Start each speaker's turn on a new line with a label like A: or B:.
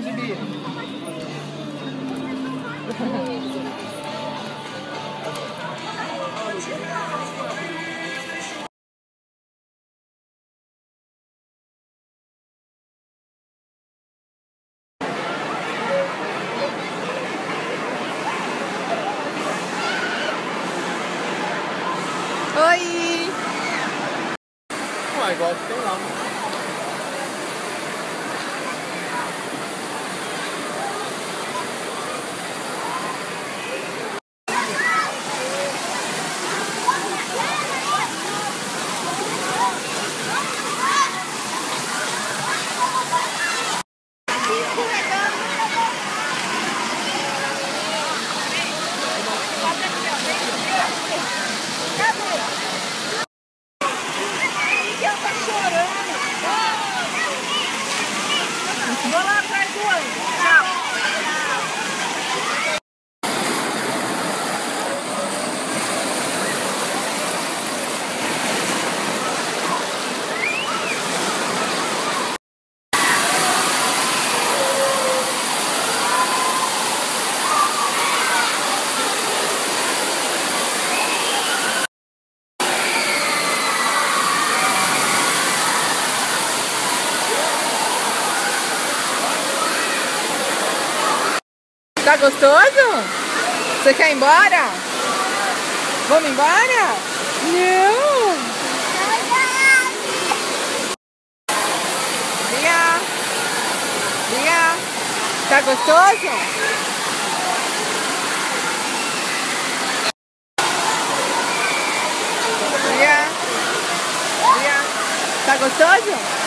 A: Gibi.
B: Oi!
A: Ué, igual que tem lá.
B: Vou lá atrás do
C: Tá gostoso? Você quer ir embora? Vamos embora? Não! Lia! Lia! Tá gostoso? Tá gostoso?